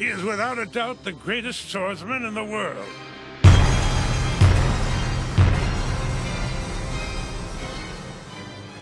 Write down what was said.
He is without a doubt the greatest swordsman in the world.